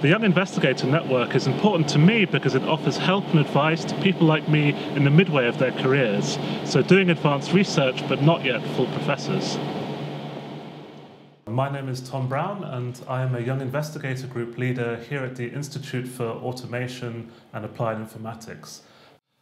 The Young Investigator Network is important to me because it offers help and advice to people like me in the midway of their careers, so doing advanced research but not yet full professors. My name is Tom Brown, and I am a Young Investigator Group leader here at the Institute for Automation and Applied Informatics.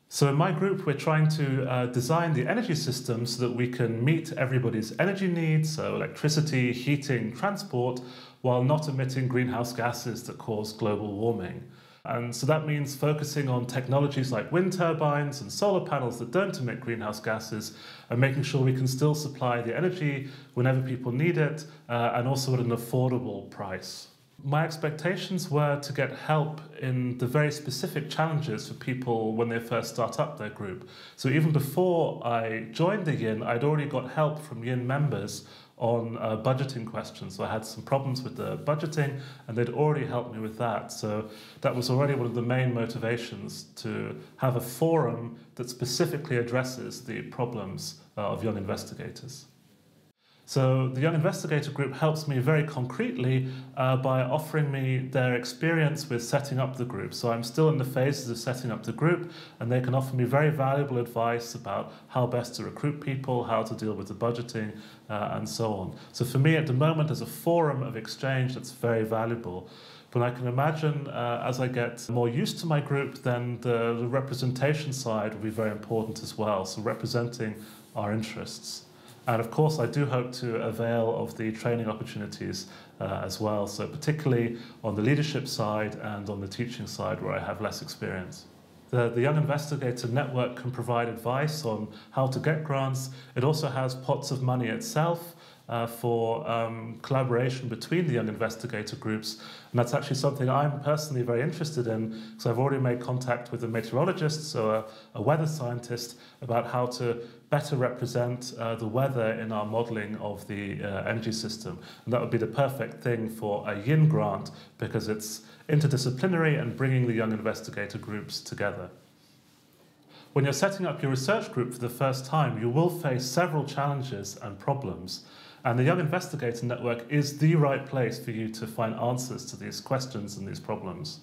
So, in my group, we're trying to uh, design the energy system so that we can meet everybody's energy needs, so electricity, heating, transport, while not emitting greenhouse gases that cause global warming. And so that means focusing on technologies like wind turbines and solar panels that don't emit greenhouse gases and making sure we can still supply the energy whenever people need it uh, and also at an affordable price. My expectations were to get help in the very specific challenges for people when they first start up their group. So even before I joined the YIN, I'd already got help from YIN members on uh, budgeting questions. So I had some problems with the budgeting, and they'd already helped me with that. So that was already one of the main motivations to have a forum that specifically addresses the problems uh, of young investigators. So the Young Investigator Group helps me very concretely uh, by offering me their experience with setting up the group. So I'm still in the phases of setting up the group, and they can offer me very valuable advice about how best to recruit people, how to deal with the budgeting, uh, and so on. So for me at the moment, there's a forum of exchange that's very valuable. But I can imagine uh, as I get more used to my group, then the, the representation side will be very important as well. So representing our interests. And of course, I do hope to avail of the training opportunities uh, as well, so particularly on the leadership side and on the teaching side where I have less experience. The, the Young Investigator Network can provide advice on how to get grants. It also has pots of money itself uh, for um, collaboration between the young investigator groups. And that's actually something I'm personally very interested in because I've already made contact with a meteorologist, so a, a weather scientist, about how to better represent uh, the weather in our modelling of the uh, energy system. And that would be the perfect thing for a YIN grant because it's interdisciplinary and bringing the young investigator groups together. When you're setting up your research group for the first time, you will face several challenges and problems. And the Young Investigator Network is the right place for you to find answers to these questions and these problems.